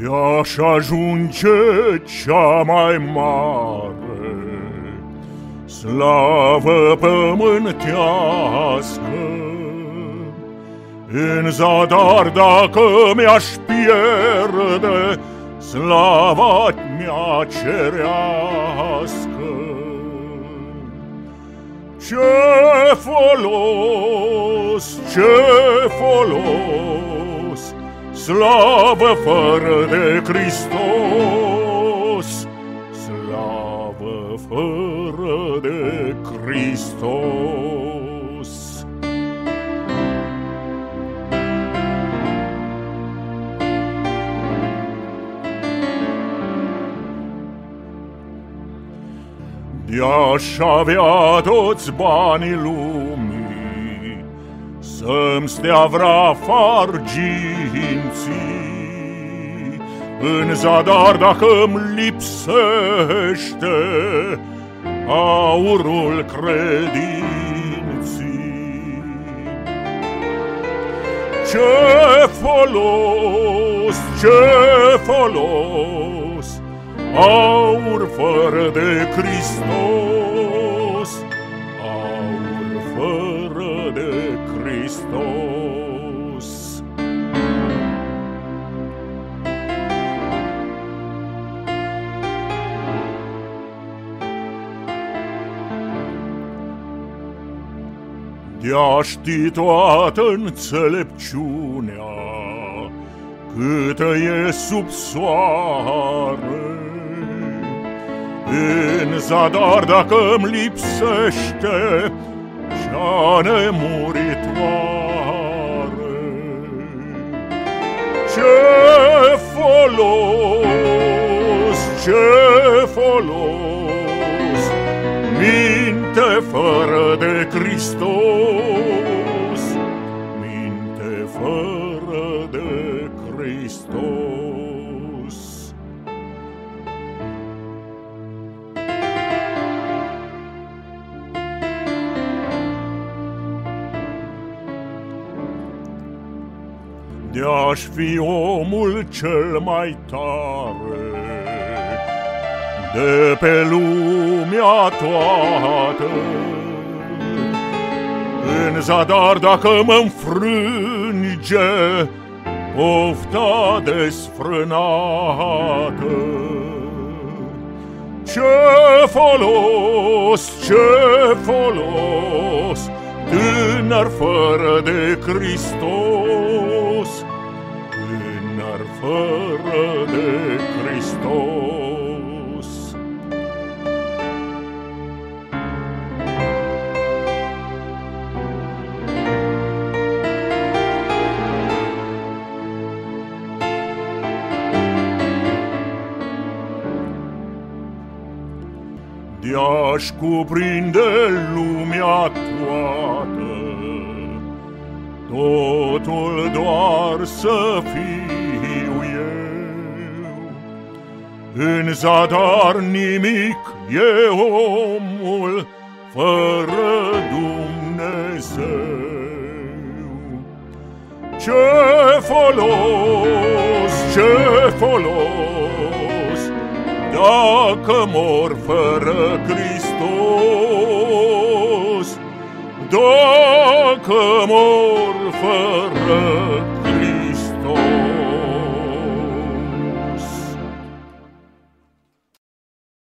De-aș ajunge cea mai mare Slavă pământească. În zadar dacă mi-aș pierde Slava mea cerească. Ce folos, ce folos Slavă fără de Hristos, slavă fără de Hristos. De-aș avea toți banii lumii, Să-mi stea vra farginții, în zadar dacă-mi lipsește aurul credinții. Ce folos, ce folos, aur fără de Hristos, Hristos. De-a ști toată înțelepciunea Câtă e sub soare În zadar dacă-mi lipsește Cea nemuritoare Ce folos, ce folos Minte fără de Hristos Hristos. De-aș fi omul cel mai tare. De pe lumea toată. În zadar dacă mă-nfrânge pofta desfrânată. Ce folos, ce folos, tânăr fără de Hristos, De-aș cuprinde lumea toată, Totul doar să fiu eu. În zadar nimic e omul fără Dumnezeu. Ce folos, ce folos, dacă mor fără Hristos, dacă mor fără